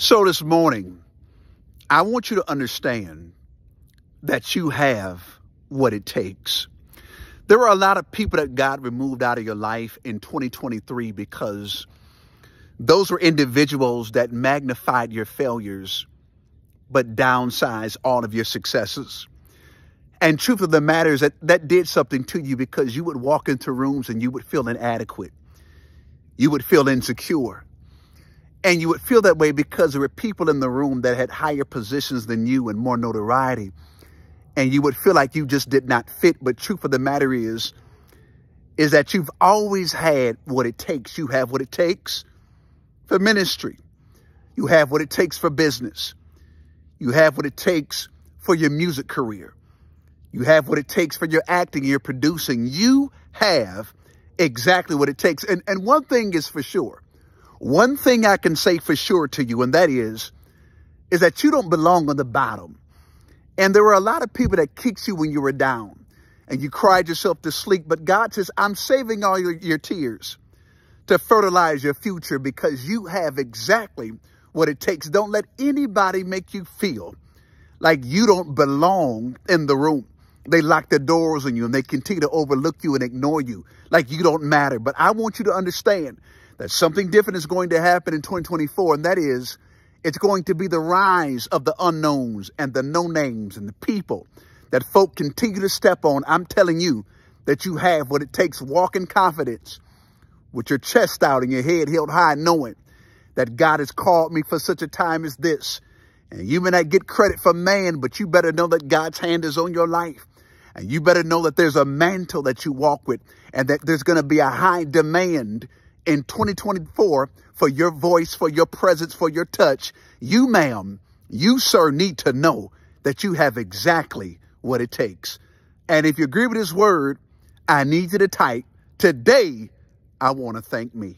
So this morning, I want you to understand that you have what it takes. There are a lot of people that God removed out of your life in 2023 because those were individuals that magnified your failures but downsized all of your successes. And truth of the matter is that that did something to you because you would walk into rooms and you would feel inadequate. You would feel insecure. And you would feel that way because there were people in the room that had higher positions than you and more notoriety. And you would feel like you just did not fit. But truth of the matter is, is that you've always had what it takes. You have what it takes for ministry. You have what it takes for business. You have what it takes for your music career. You have what it takes for your acting, your producing. You have exactly what it takes. And, and one thing is for sure one thing I can say for sure to you, and that is, is that you don't belong on the bottom. And there were a lot of people that kicked you when you were down and you cried yourself to sleep. But God says, I'm saving all your, your tears to fertilize your future because you have exactly what it takes. Don't let anybody make you feel like you don't belong in the room. They lock the doors on you and they continue to overlook you and ignore you like you don't matter. But I want you to understand that something different is going to happen in 2024, and that is it's going to be the rise of the unknowns and the no names and the people that folk continue to step on. I'm telling you that you have what it takes. Walk in confidence with your chest out and your head held high, knowing that God has called me for such a time as this. And you may not get credit from man, but you better know that God's hand is on your life. And you better know that there's a mantle that you walk with and that there's going to be a high demand in 2024 for your voice, for your presence, for your touch, you, ma'am, you, sir, need to know that you have exactly what it takes. And if you agree with his word, I need you to type, today, I want to thank me.